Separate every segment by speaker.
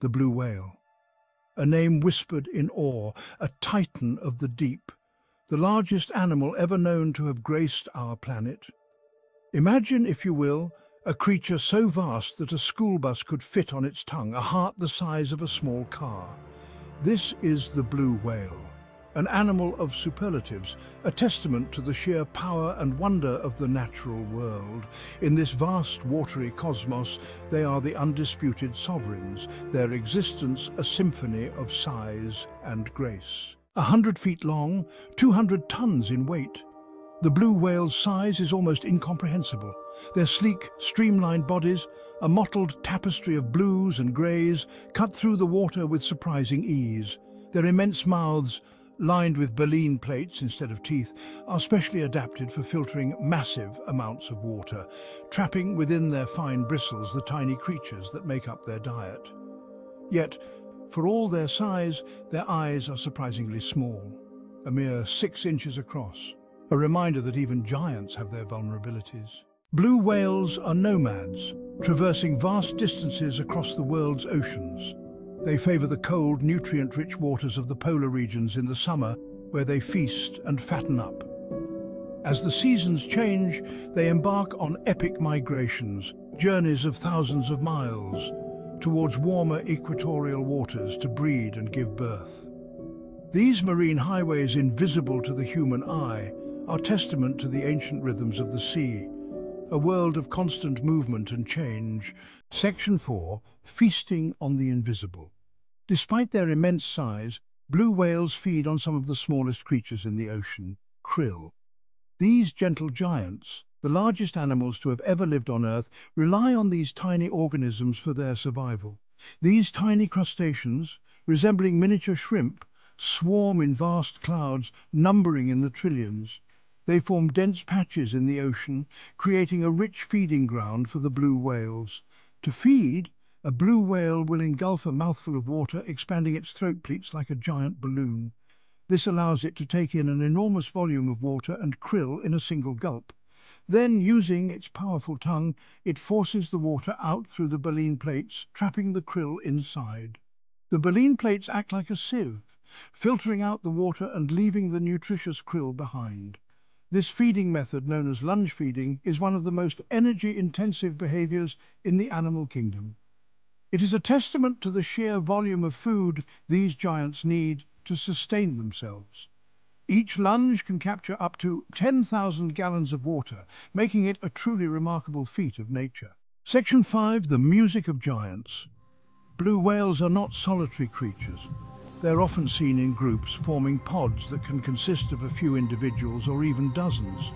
Speaker 1: the blue whale. A name whispered in awe, a titan of the deep, the largest animal ever known to have graced our planet. Imagine, if you will, a creature so vast that a school bus could fit on its tongue, a heart the size of a small car. This is the blue whale, an animal of superlatives, a testament to the sheer power and wonder of the natural world. In this vast watery cosmos, they are the undisputed sovereigns, their existence a symphony of size and grace. A hundred feet long, 200 tons in weight. The blue whale's size is almost incomprehensible. Their sleek, streamlined bodies, a mottled tapestry of blues and greys, cut through the water with surprising ease. Their immense mouths, lined with baleen plates instead of teeth, are specially adapted for filtering massive amounts of water, trapping within their fine bristles the tiny creatures that make up their diet. Yet, for all their size, their eyes are surprisingly small, a mere six inches across, a reminder that even giants have their vulnerabilities. Blue whales are nomads, traversing vast distances across the world's oceans. They favour the cold, nutrient-rich waters of the polar regions in the summer, where they feast and fatten up. As the seasons change, they embark on epic migrations, journeys of thousands of miles, towards warmer equatorial waters to breed and give birth. These marine highways invisible to the human eye are testament to the ancient rhythms of the sea, a world of constant movement and change. Section 4, Feasting on the Invisible. Despite their immense size, blue whales feed on some of the smallest creatures in the ocean, krill. These gentle giants, the largest animals to have ever lived on Earth, rely on these tiny organisms for their survival. These tiny crustaceans, resembling miniature shrimp, swarm in vast clouds, numbering in the trillions. They form dense patches in the ocean, creating a rich feeding ground for the blue whales. To feed, a blue whale will engulf a mouthful of water, expanding its throat pleats like a giant balloon. This allows it to take in an enormous volume of water and krill in a single gulp. Then, using its powerful tongue, it forces the water out through the baleen plates, trapping the krill inside. The baleen plates act like a sieve, filtering out the water and leaving the nutritious krill behind. This feeding method, known as lunge feeding, is one of the most energy-intensive behaviors in the animal kingdom. It is a testament to the sheer volume of food these giants need to sustain themselves. Each lunge can capture up to 10,000 gallons of water, making it a truly remarkable feat of nature. Section 5, The Music of Giants. Blue whales are not solitary creatures. They're often seen in groups forming pods that can consist of a few individuals or even dozens.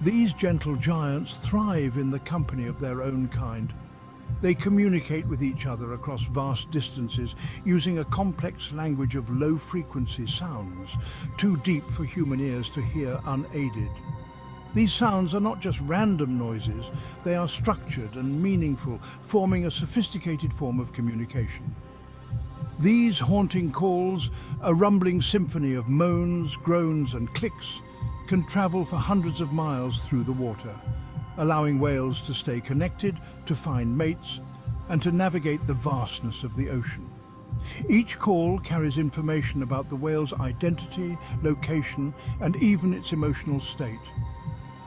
Speaker 1: These gentle giants thrive in the company of their own kind, they communicate with each other across vast distances using a complex language of low-frequency sounds, too deep for human ears to hear unaided. These sounds are not just random noises, they are structured and meaningful, forming a sophisticated form of communication. These haunting calls, a rumbling symphony of moans, groans and clicks, can travel for hundreds of miles through the water allowing whales to stay connected, to find mates, and to navigate the vastness of the ocean. Each call carries information about the whale's identity, location, and even its emotional state.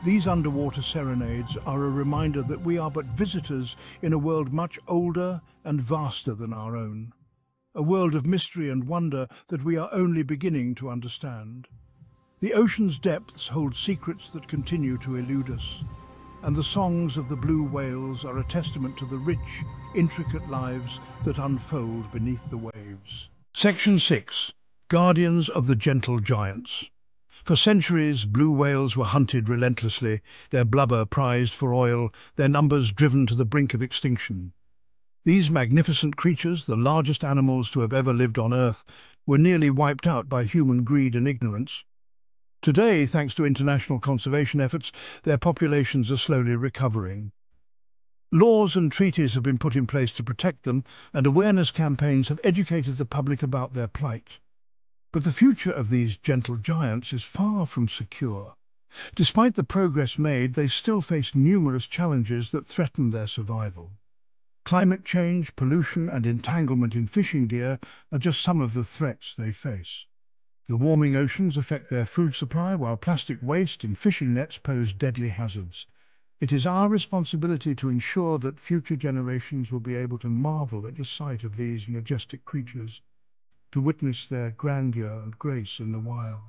Speaker 1: These underwater serenades are a reminder that we are but visitors in a world much older and vaster than our own. A world of mystery and wonder that we are only beginning to understand. The ocean's depths hold secrets that continue to elude us and the songs of the blue whales are a testament to the rich, intricate lives that unfold beneath the waves. Section 6. Guardians of the Gentle Giants. For centuries, blue whales were hunted relentlessly, their blubber prized for oil, their numbers driven to the brink of extinction. These magnificent creatures, the largest animals to have ever lived on Earth, were nearly wiped out by human greed and ignorance. Today, thanks to international conservation efforts, their populations are slowly recovering. Laws and treaties have been put in place to protect them, and awareness campaigns have educated the public about their plight. But the future of these gentle giants is far from secure. Despite the progress made, they still face numerous challenges that threaten their survival. Climate change, pollution and entanglement in fishing gear are just some of the threats they face. The warming oceans affect their food supply, while plastic waste in fishing nets pose deadly hazards. It is our responsibility to ensure that future generations will be able to marvel at the sight of these majestic creatures, to witness their grandeur and grace in the wild,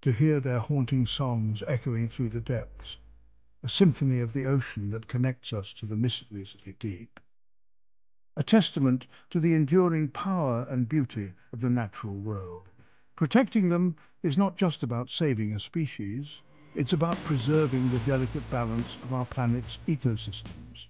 Speaker 1: to hear their haunting songs echoing through the depths, a symphony of the ocean that connects us to the mysteries of the deep. A testament to the enduring power and beauty of the natural world. Protecting them is not just about saving a species, it's about preserving the delicate balance of our planet's ecosystems.